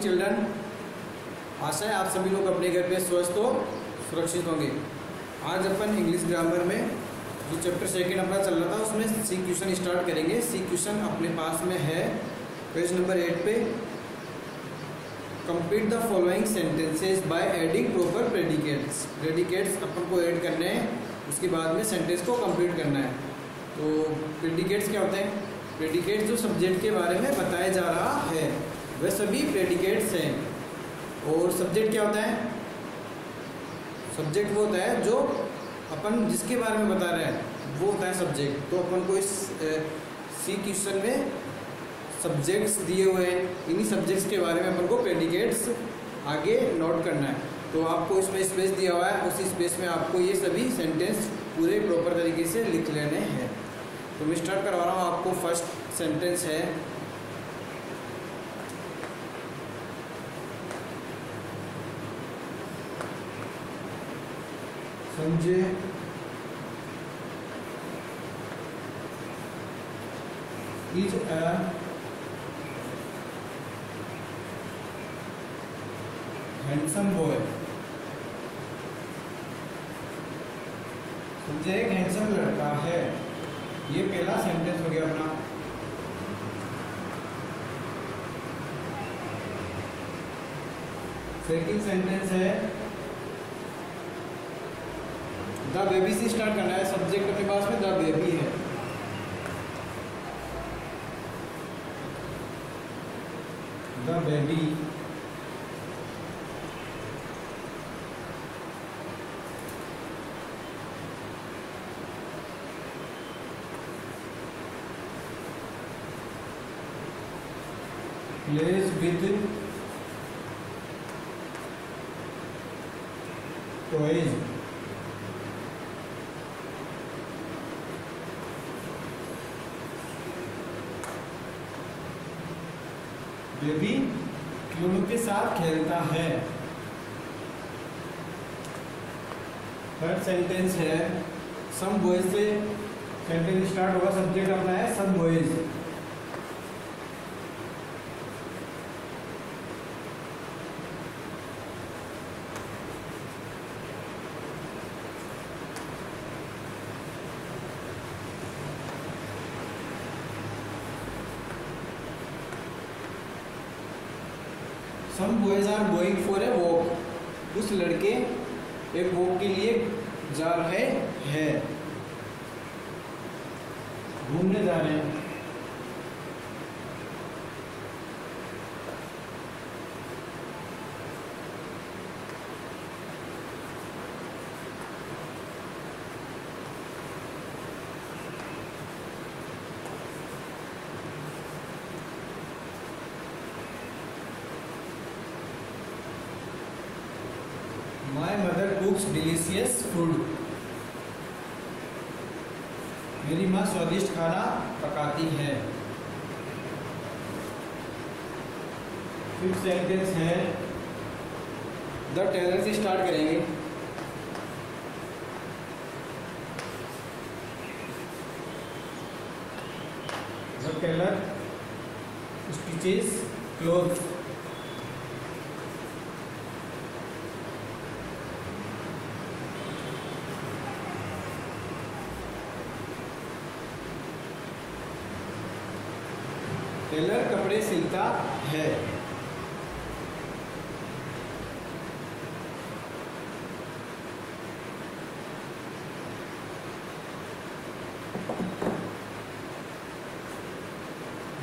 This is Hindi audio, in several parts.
चिल्ड्रन आशा है आप सभी लोग अपने घर पे स्वस्थ हो, सुरक्षित होंगे। आज अपन इंग्लिश ग्रामर में जो चैप्टर सेकेंड अपना चल रहा था, उसमें सी क्वेश्चन स्टार्ट करेंगे। सी क्वेश्चन अपने पास में है पेज नंबर एट पे। Complete the following sentences by adding proper predicates predicates अपन को ऐड करने हैं, उसके बाद में सेंटेंस को कंप्लीट करना है। तो प्रेडिकेट्स क्या होते हैं? प्रेडिकेट्स जो सब्जेक्ट के बारे में बताया जा रहा है वह सभी प्रेडिकेट्स हैं। और सब्जेक्ट क्या होता है? सब्जेक्ट वो होता है जो अपन जिसके बारे में बता रहे हैं, वो होता है सब्जेक्ट तो अपन को इस सी क्वेश्चन में सब्जेक्ट्स दिए हुए हैं। इन्हीं सब्जेक्ट्स के बारे में अपन को प्रेडिकेट्स आगे नोट करना है। तो आपको इसमें स्पेस दिया हुआ है, उसी स्पेस में आपको ये सभी सेंटेंस पूरे प्रॉपर तरीके से लिख लेने हैं। तो मैं स्टार्ट करवा रहा हूँ, आपको फ़र्स्ट सेंटेंस है। Sanjay. Is a handsome boy. Sanjay एक हैंडसम लड़का है। ये पहला सेंटेंस हो गया अपना। सेकंड सेंटेंस है द बेबी से स्टार्ट करना है, सब्जेक्ट अपने पास में द बेबी है। The baby. Plays with toys. Baby खिलौनों के साथ खेलता है। थर्ड सेंटेंस है सम बॉयज़ से सेंटेंस स्टार्ट होगा सब्जेक्ट अपना है some boys some boys are going for a walk उस लड़के एक वॉक के लिए जा रहे हैं। घूमने जा रहे हैं माई कुक्स डिलीशियस फ़ूड मेरी माँ स्वादिष्ट खाना पकाती है फिफ्थ सेंटेंस है द टेलर से स्टार्ट करेंगे the tailor stitches cloth tailor कपड़े है।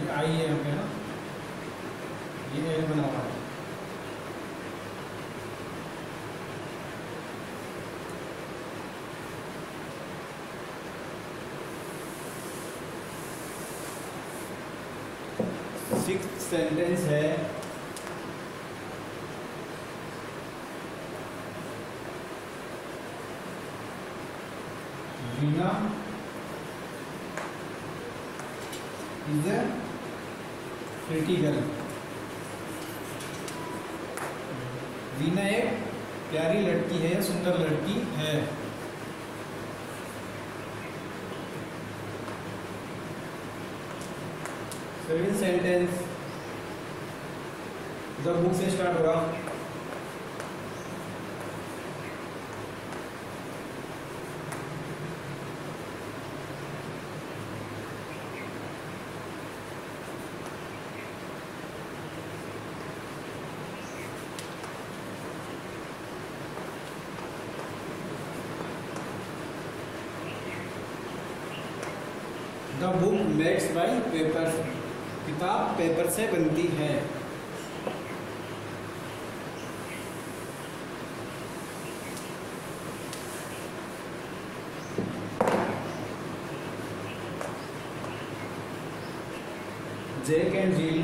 ये आई है हमें ना। ये एल बना हुआ है सिक्स सेंटेंस है। Veena is a pretty girl Veena एक प्यारी लड़की है, सुंदर लड़की है। सेवन सेंटेंस द बुक से स्टार्ट होगा the book makes by paper किताब पेपर से बनती है। Jack and Jill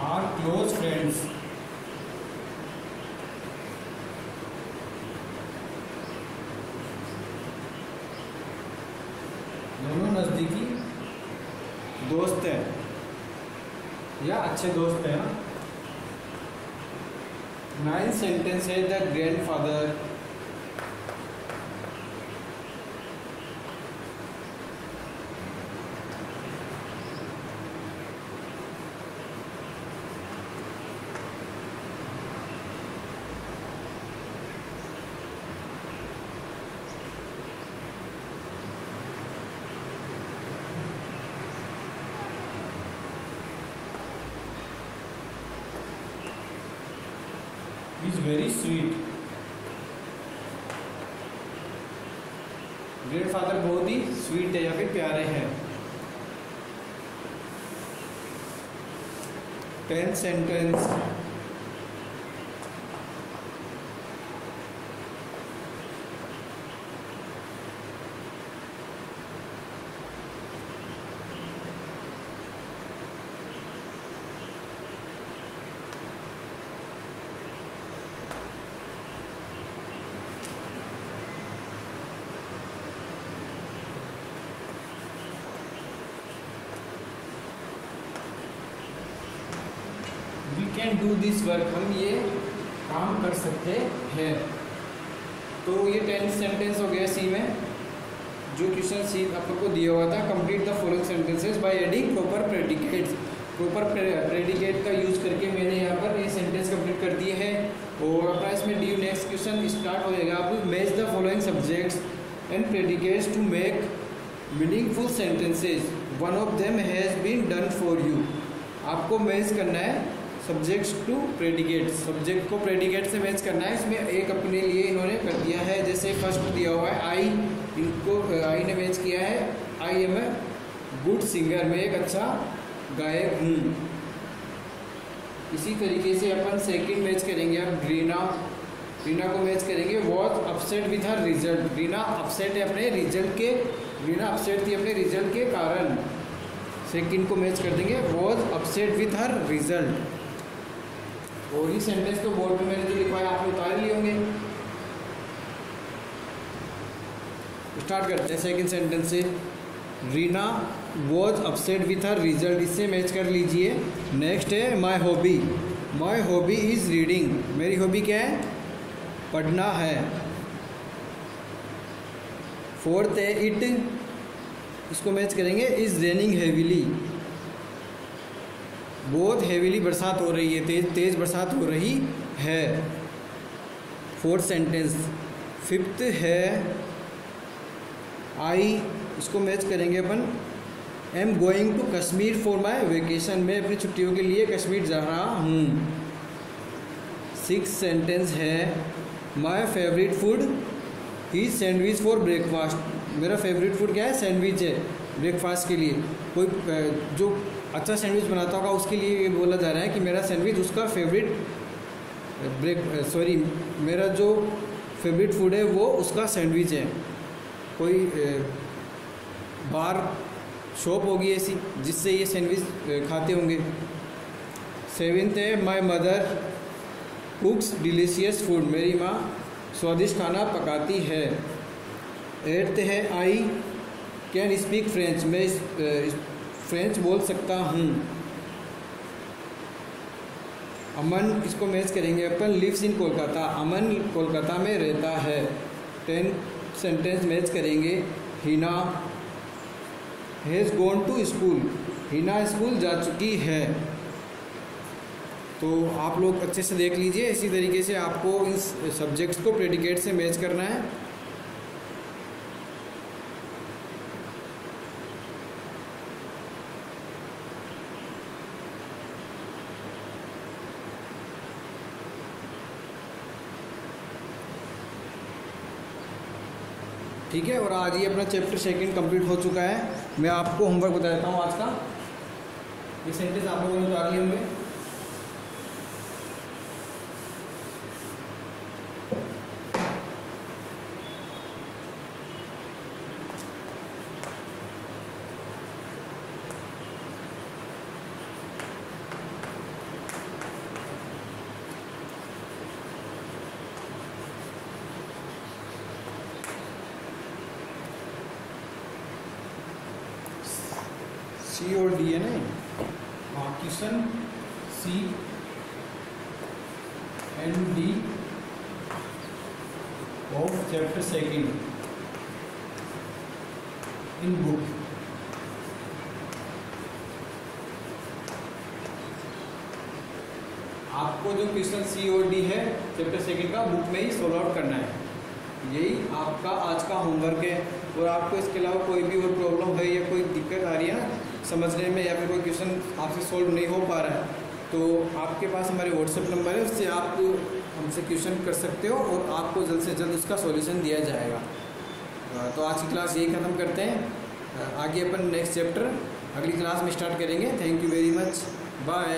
are close friends दोनों नज़दीकी दोस्त हैं। या अच्छे दोस्त हैं नाइन सेंटेंस है the grandfather is very sweet. Grandfather बहुत ही स्वीट है या फिर प्यारे हैं? Tenth sentence we can do this work हम ये काम कर सकते हैं। तो ये टेंथ सेंटेंस हो गया सी में, जो क्वेश्चन सी आपको दिया हुआ था complete the following sentences by adding proper predicates proper predicate का यूज़ करके मैंने यहाँ पर ये सेंटेंस कंप्लीट कर दिए हैं। और अपना इसमें डी नेक्स्ट क्वेश्चन स्टार्ट हो जाएगा। आप match the following subjects and predicates to make meaningful sentences one of them has been done for you आपको मैच करना है। सब्जेक्ट्स टू प्रेडिकेट सब्जेक्ट को प्रेडिकेट से मैच करना है, इसमें एक अपने लिए इन्होंने कर दिया है। जैसे फ़र्स्ट दिया हुआ है आई इनको आई ने मैच किया है। I am a good singer मैं एक अच्छा गायक हूँ। इसी तरीके से अपन सेकंड मैच करेंगे। अब रीना रीना को मैच करेंगे। Was upset with her result Reena upset है अपने रिज़ल्ट के रीना अपसेट थी अपने रिज़ल्ट के कारण। सेकंड को मैच कर देंगे। Was upset with her result और ये सेंटेंस तो बोर्ड पे मैंने जो लिखवाया, आपने उतार लिए होंगे। स्टार्ट करते हैं सेकंड सेंटेंस से। Reena was upset with her result इससे मैच कर लीजिए। नेक्स्ट है my hobby my hobby is reading मेरी हॉबी क्या है? पढ़ना है। फोर्थ है इट इसको मैच करेंगे इज़ रेनिंग हैविली बहुत हैविली बरसात हो रही है, तेज, तेज़ बरसात हो रही है। फोर्थ सेंटेंस फिफ्थ है। आई, इसको मैच करेंगे अपन। I am going to Kashmir for my vacation मैं अपनी छुट्टियों के लिए कश्मीर जा रहा हूँ। सिक्स सेंटेंस है my favourite food he sandwich for breakfast मेरा फेवरेट फ़ूड क्या है? सैंडविच है ब्रेकफास्ट के लिए। कोई जो अच्छा सैंडविच बनाता होगा, उसके लिए ये बोला जा रहा है कि मेरा सैंडविच उसका फेवरेट ब्रेक सॉरी मेरा जो फेवरेट फ़ूड है, वो उसका सैंडविच है। कोई बार शॉप होगी ऐसी, जिससे ये सैंडविच खाते होंगे। सेवेंथ है my mother cooks delicious food मेरी माँ स्वादिष्ट खाना पकाती है। एट्थ है आई कैन स्पीक फ्रेंच मैं फ्रेंच बोल सकता हूँ। अमन इसको मैच करेंगे। अपन लिव्स इन कोलकाता। अमन कोलकाता में रहता है। टेंथ सेंटेंस मैच करेंगे। Hina has gone to school Hina school जा चुकी है। तो आप लोग अच्छे से देख लीजिए। इसी तरीके से आपको इस सब्जेक्ट्स को प्रेडिकेट से मैच करना है। ठीक है, और आज ये अपना चैप्टर सेकंड कंप्लीट हो चुका है। मैं आपको होमवर्क बता देता हूँ आज का। ये सेंटेंस आप लोगों ने उतार लिए होंगे। सी और डी है ना? C and D of chapter second in book आपको जो क्वेश्चन सी और डी है चैप्टर सेकंड का बुक में ही सोल्व आउट करना है। यही आपका आज का होमवर्क है। और आपको इसके अलावा कोई भी और प्रॉब्लम है या कोई दिक्कत आ रही है ना समझने में या फिर कोई क्वेश्चन आपसे सॉल्व नहीं हो पा रहा है तो आपके पास हमारे व्हाट्सएप नंबर है, उससे आप हमसे क्वेश्चन कर सकते हो और आपको जल्द से जल्द उसका सॉल्यूशन दिया जाएगा। तो आज की क्लास यही ख़त्म करते हैं। आगे अपन नेक्स्ट चैप्टर अगली क्लास में स्टार्ट करेंगे। Thank you very much bye